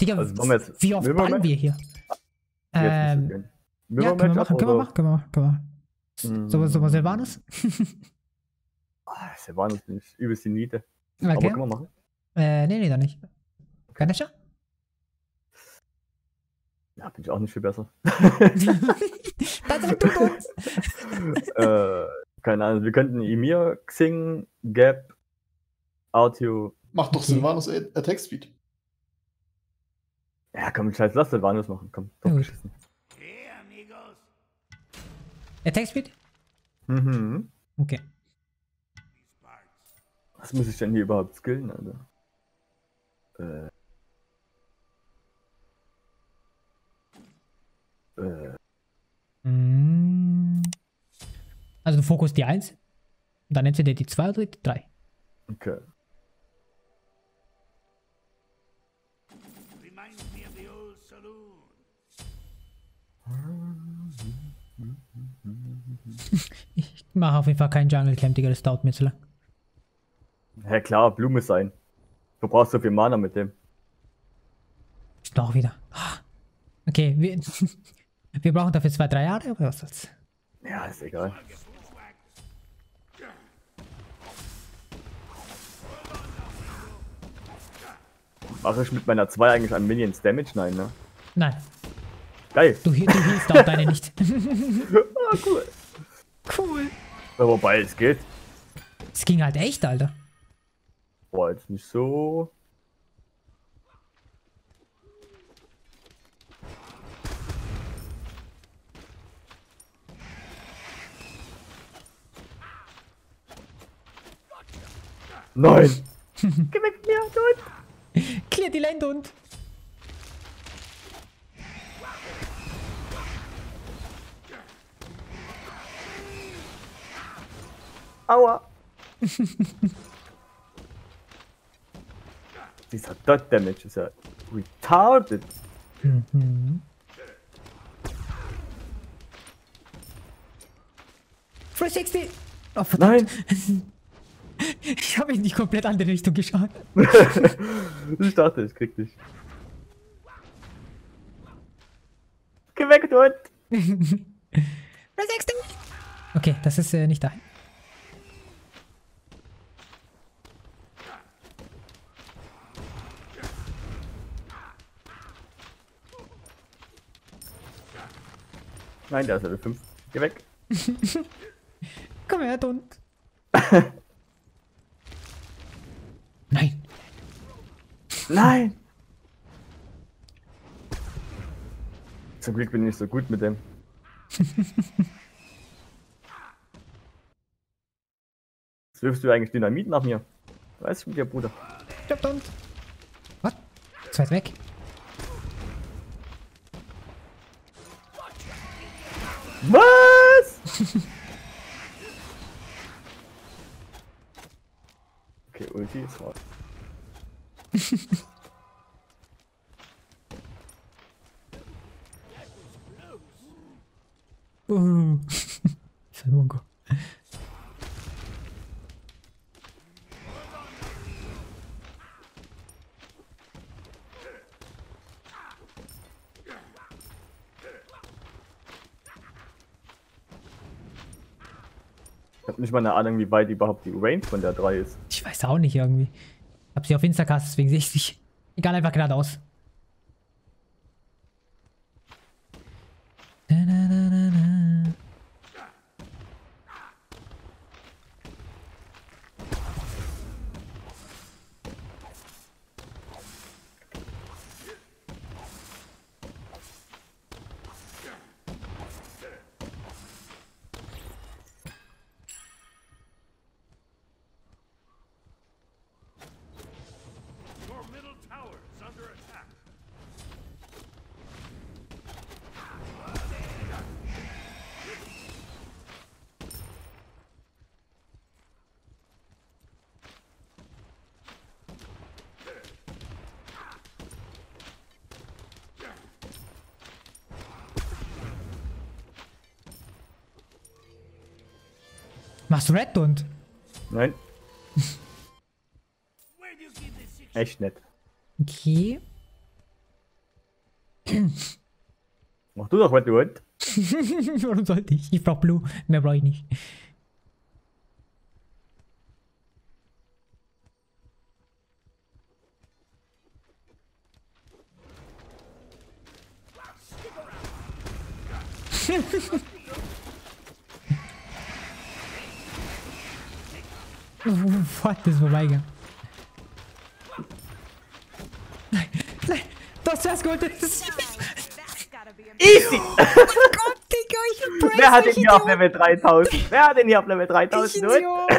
Digga, Also wir jetzt wie oft Match? wir hier? Ähm, gehen. ja, können wir machen, können wir machen, können wir machen, können wir machen. Hm. So, so was Silvanus? Ah, Silvanus bin ich übelst die Niete. Aber Okay. können wir machen. Äh, nee, nee, da nicht. Ganesha? Ja, bin ich auch nicht viel besser. Äh, keine Ahnung, wir könnten Emir, Xing, Gap, Artio. Mach doch Okay. Silvanus Attack Speed. Ja, komm, scheiß, lass Silvanus machen. Komm, doch Gut. geschissen. Attack Speed? Mhm. Okay. Was muss ich denn hier überhaupt skillen, Alter? Äh. Äh, Mm. Also du fokussst die 1, dann entweder die 2 oder die 3. okay. Ich mache auf jeden Fall keinen Jungle Camp, Digga, das dauert mir zu lang. Ja klar, Blume sein. Du brauchst so viel Mana mit dem. Doch wieder. Ah. Okay, wir, wir brauchen dafür 2, 3 Jahre oder was soll's? Ja, ist egal. Mache ich mit meiner 2 eigentlich an Minions Damage? Nein, ne? Nein, Geil. du, du hielst auch deine nicht. ah, cool. cool. Ja, wobei, es geht. Es ging halt echt, Alter. Boah, jetzt nicht so. Nein! Geh weg von mir, Dude! Clear die Lane und. Aua! Dieser Dot Damage ist ja retarded. Mhm. 360! Oh, verdammt. Nein! Ich habe in die komplett andere Richtung geschaut. ich dachte, ich krieg dich. Geh weg, Dude! 360! Okay, das ist äh, nicht dahin. Nein, der ist Level 5. Geh weg. Komm her, Hund. Nein. Nein! Zum Glück bin ich nicht so gut mit dem. Was wirfst du eigentlich Dynamit nach mir? Weißt du mit dir, Bruder? Hund. Was? Zu weit weg. Was? ist raus. Uh. Ich hab nicht mal eine Ahnung, wie weit überhaupt die Range von der 3 ist. Ich weiß auch nicht irgendwie. Hab sie auf Instacast, deswegen sehe ich nicht. Egal, einfach geradeaus. Na, na, na, Machst du Red und? Nein, echt nett. Okay. Mach du doch, willst. Warum sollte ich? Ich brauch Blue. Mehr brauche ich nicht. Was ist vorbeigegangen? Nein, nein, du hast zuerst geholt. Das ist That's gotta be a Easy! Gott, Digga, ich hab Wer hat Brace, den ich hier auf. Level 3000? Wer hat den hier auf Level Ich 3000? Du? Idiot.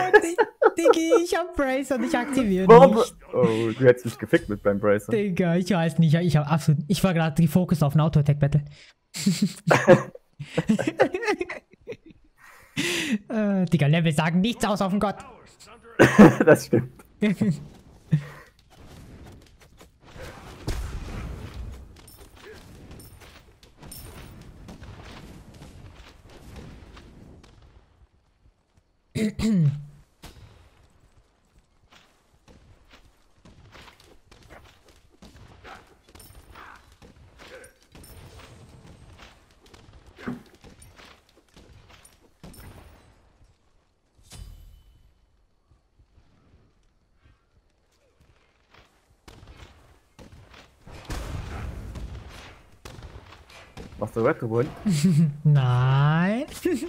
Digga, ich hab Brace und ich aktiviere Warum? nicht. Oh, du hättest mich gefickt mit beim Bracer. Digga, ich weiß nicht. Ich hab absolut. Ich war gerade gefokust auf ein Auto-Attack-Battle. äh, Digga, Level sagen nichts aus auf den Gott. That's true. Red gewonnen? Nein.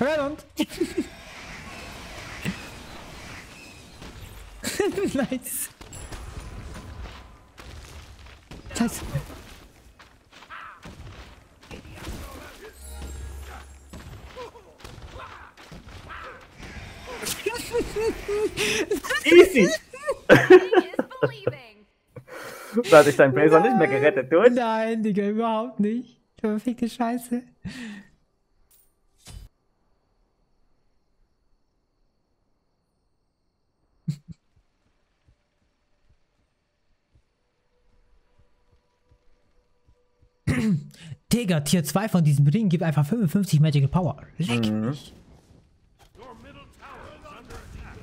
Red und. nice. Scheiße. Easy! Da hat dich dein Bracer nicht mehr gerettet, du? Nein, Digga, überhaupt nicht. Verfickte Scheiße. Digga, Tier 2 von diesem Ring gibt einfach 55 Magical Power. Leck mich. Your middle tower is under attack.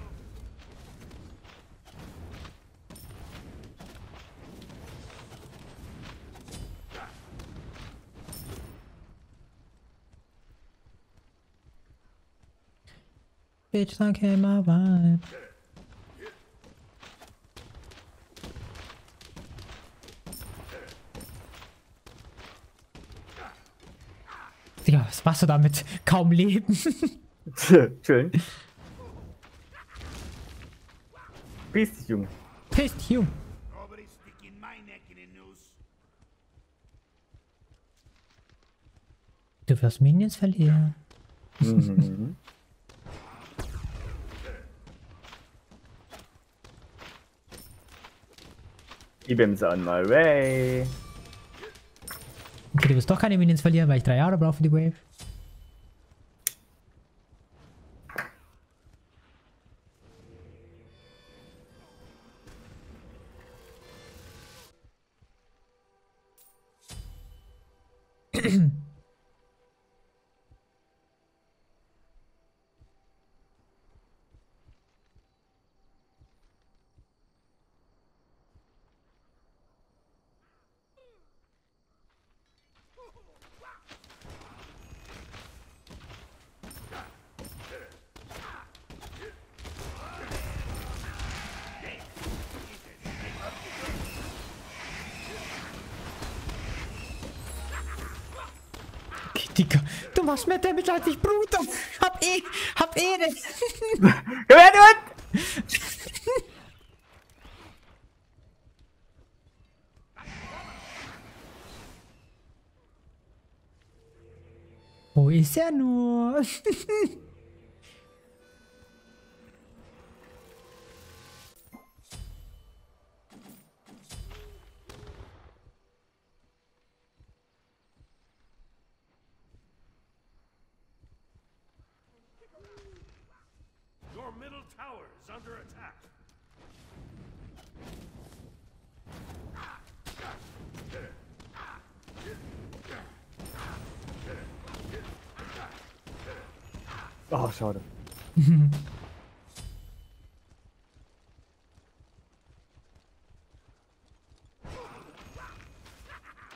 Bitch, I came my vibe. Digga, was machst du damit? Kaum leben. Schön. Peace dich, Junge. In a noose. Du wirst Minions verlieren. Ibim's on my way. Okay, du wirst doch keine Minions verlieren, weil ich drei Jahre brauche für die Wave. Digga, du machst mehr Damage als ich, Bruder. Hab eh, hab Ehre. Komm her, du! Wo ist er nur? Oh, schade.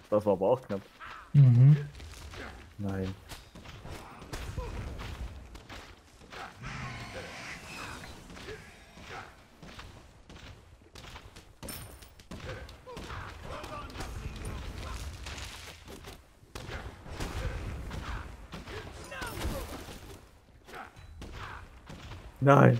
Das war aber auch knapp. Mhm. Nein. Nein.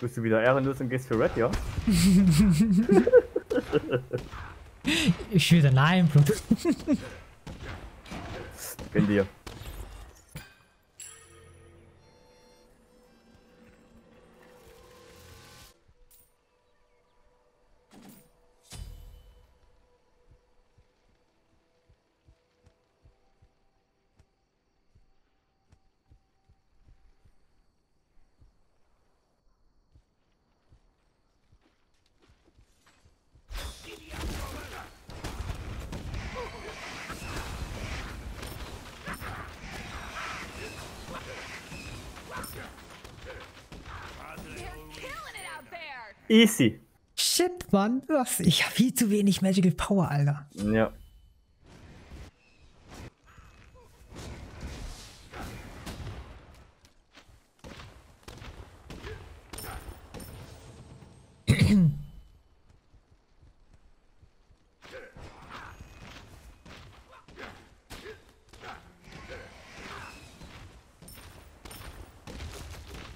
Bist du wieder ehrenlos und gehst für Red, ja? Ich will nein, Blut. Gönn dir. Easy. Shit, Mann. Was? Ich hab viel zu wenig Magical Power, Alter. Ja.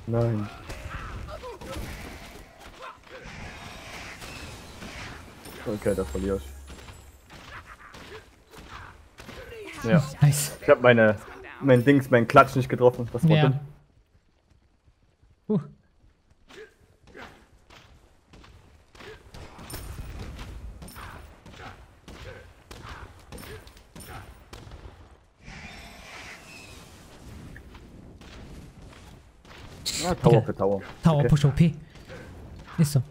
Nein. Okay, das verliere ich. Ja. Nice. Ich habe meine, mein Dings, mein Klatsch nicht getroffen. Das war Ja. dumm. Uh. Ah, Tower Okay. für Tower. Tower Okay. Push OP. Ist so.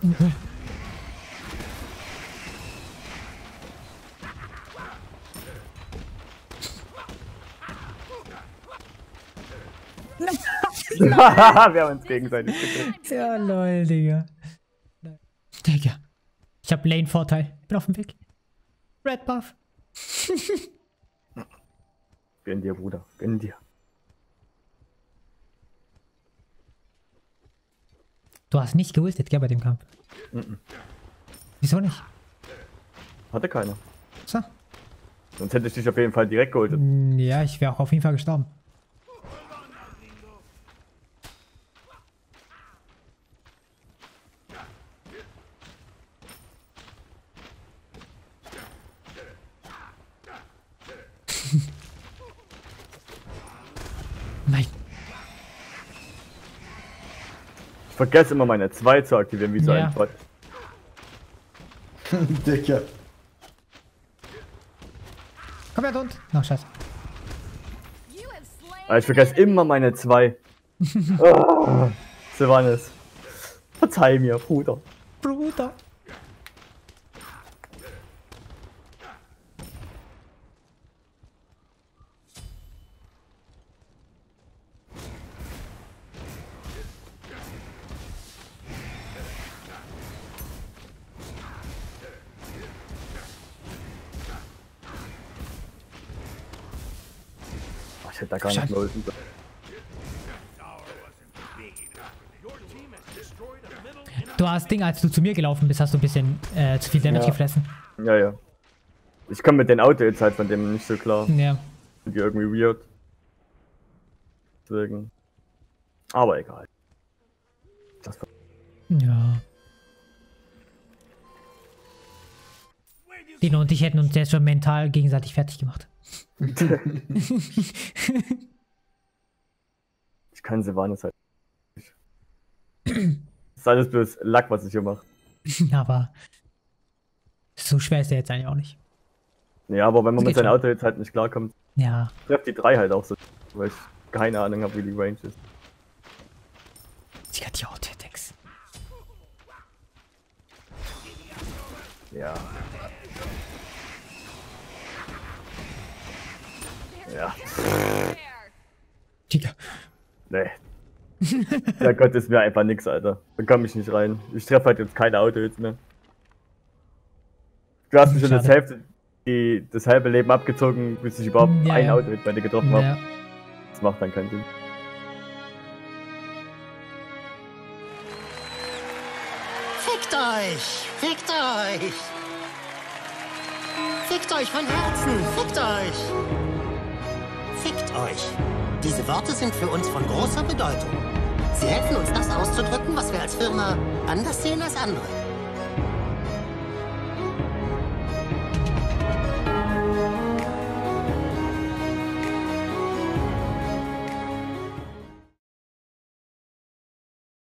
Wir haben uns gegenseitig getötet. Ja, lol, Digga. Digga. Ich hab Lane-Vorteil. Bin auf dem Weg. Red Buff. Gönn dir, Bruder. Gönn dir. Du hast nicht geultet, gell, bei dem Kampf? Wieso nicht? Hatte keiner. So. Sonst hätte ich dich auf jeden Fall direkt geholt. Mm, Ja, ich wäre auch auf jeden Fall gestorben. Nein. Ich vergesse immer meine 2 zu aktivieren, wie so Ja. ein Bot. Dicker. Komm her, Hund. Ach, scheiße. You have slain. Aber ich vergesse immer meine 2. oh, Sylvanas. Verzeih mir, Bruder. Bruder. Ich hätte da gar nicht enemy Du hast Ding, als du zu mir gelaufen bist, hast du ein bisschen äh, zu viel Damage Ja. gefressen. Ja, ja. Ich komme mit den Auto jetzt halt von dem nicht so klar. Ja. Sind die irgendwie weird. Deswegen. Aber egal. Das Ja. Dino und ich hätten uns jetzt schon mental gegenseitig fertig gemacht. ich kann Sylvanas halt. Das ist alles bloß Lack, was ich hier mache. Aber so schwer ist der jetzt eigentlich auch nicht. Ja, aber wenn man Das mit seinem. Auto jetzt halt nicht klarkommt, Ja. trefft die drei halt auch so. Weil ich keine Ahnung habe, wie die Range ist. Sie hat die Auto-Attacks. Ja. Ja. Digga. Nee. Der Gott ist mir einfach nix, Alter. Da komme ich nicht rein. Ich treffe halt jetzt keine Auto jetzt mehr. Du hast mir schon das. Hälfte, die, das halbe Leben abgezogen, bis ich überhaupt Ja, ein ja. Auto mit dir getroffen habe. Ja. Das macht dann keinen Sinn. Fickt euch! Fickt euch! Fickt euch von Herzen! Fickt euch! Euch! Diese Worte sind für uns von großer Bedeutung. Sie helfen uns, das auszudrücken, was wir als Firma anders sehen als andere.